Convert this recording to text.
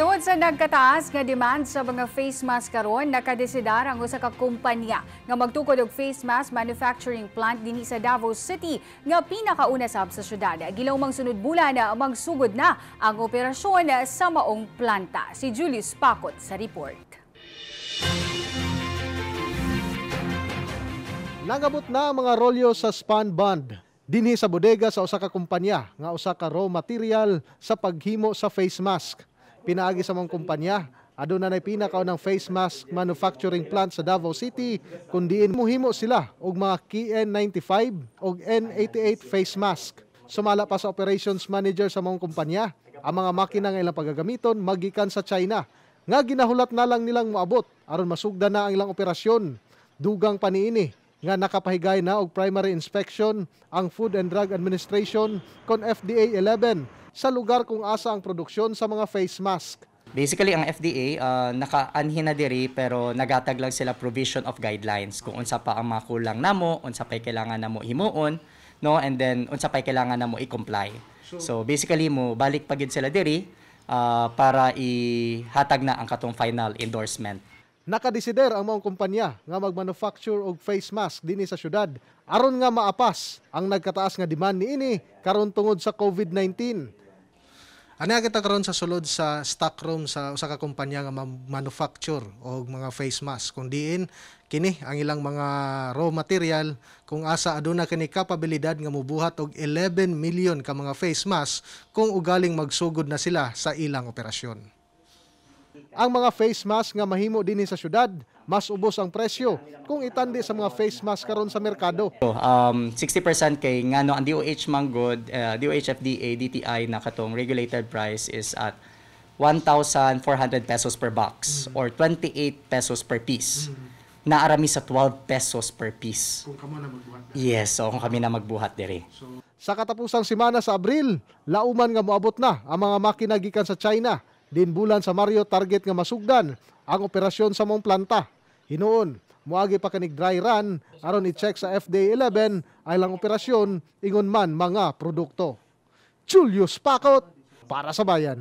Tungod sa nagkataas nga demand sa mga face mask karon, nakadesidar ang usa ka kumpanya nga magtukod og face mask manufacturing plant dinhi sa Davao City nga pinakauna sab sa syudad. Gilaw mang sunod bulan magsugod na ang operasyon sa maong planta. Si Julius Pakot sa report. Nangabot na ang mga rolyo sa span bond dinhi sa bodega sa usa ka kumpanya nga usa ka raw material sa paghimo sa face mask. Pinaagi sa mga kumpanya, aduna nay pinakaw ng face mask manufacturing plant sa Davao City kundi muhimo sila og mga KN95 og N88 face mask. Sumala pa sa operations manager sa mga kumpanya, ang mga makina nga ilang pagagamiton magikan sa China nga ginahulat na lang nilang moabot aron masugda na ang ilang operasyon. Dugang paniini nga nakapahigay na og primary inspection ang Food and Drug Administration kon FDA 11 sa lugar kung asa ang produksyon sa mga face mask. Basically, ang FDA, uh, naka-anhin na diri pero nagatag lang sila provision of guidelines kung unsa pa ang mga kulang namo, unsa pa kailangan namo himuon, no? And then unsa pa kailangan namo i-comply. So, basically mo balik pagid sila diri uh, para ihatag na ang katong final endorsement. Nakadesider ang mga kumpanya nga magmanufacture og face mask dinhi sa syudad aron nga maapas ang nagkataas nga demand niini karon tungod sa COVID-19. Ano kita karon sa sulod sa stock room sa usa ka kumpanya nga manufacture og mga face mask kung diin kini ang ilang mga raw material kung asa aduna kini kapabilidad nga mobuhat og 11 million ka mga face mask kung ugaling magsugod na sila sa ilang operasyon. Ang mga face mask nga mahimo dinhi sa syudad mas ubos ang presyo kung itandi sa mga face mask karon sa merkado. So, um, 60% kay ngano ang DOH manggod, uh, DOH FDA, DTI na katong regulated price is at 1,400 pesos per box or 28 pesos per piece. Naarami sa 12 pesos per piece. Kung kamo na magbuhat. Yes, so kung kami na magbuhat dire. Sa katapusang semana sa Abril, lauman nga moabot na ang mga makina gikan sa China. Din bulan sa Mario target nga masugdan ang operasyon sa mong planta. Hinuon, muagi pa kanig dry run aron i-check sa FDA 11 ay lang operasyon ingon man mga produkto. Julius Pakot para sa bayan.